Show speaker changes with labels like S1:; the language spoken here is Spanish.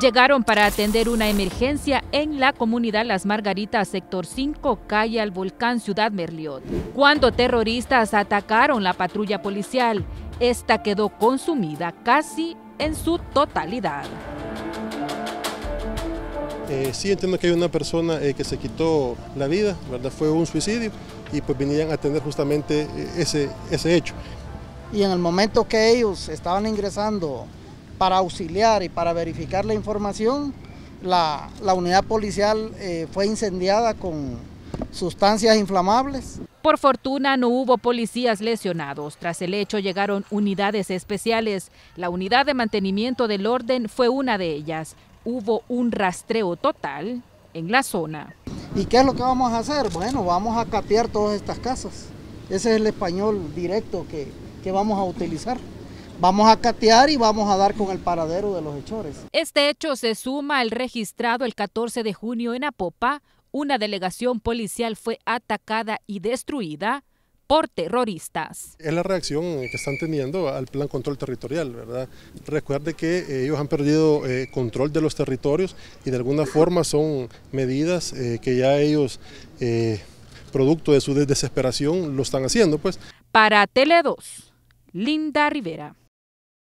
S1: Llegaron para atender una emergencia en la comunidad Las Margaritas, sector 5, calle al volcán Ciudad Merliot. Cuando terroristas atacaron la patrulla policial, esta quedó consumida casi en su totalidad.
S2: Eh, sí entiendo que hay una persona eh, que se quitó la vida, ¿verdad? fue un suicidio y pues venían a atender justamente eh, ese, ese hecho.
S3: Y en el momento que ellos estaban ingresando para auxiliar y para verificar la información, la, la unidad policial eh, fue incendiada con sustancias inflamables.
S1: Por fortuna no hubo policías lesionados. Tras el hecho llegaron unidades especiales. La unidad de mantenimiento del orden fue una de ellas. Hubo un rastreo total en la zona.
S3: ¿Y qué es lo que vamos a hacer? Bueno, vamos a catear todas estas casas. Ese es el español directo que, que vamos a utilizar. Vamos a catear y vamos a dar con el paradero de los hechores.
S1: Este hecho se suma al registrado el 14 de junio en Apopa. Una delegación policial fue atacada y destruida por terroristas.
S2: Es la reacción que están teniendo al plan control territorial, ¿verdad? Recuerde que eh, ellos han perdido eh, control de los territorios y de alguna forma son medidas eh, que ya ellos, eh, producto de su desesperación, lo están haciendo, pues.
S1: Para Tele 2, Linda Rivera.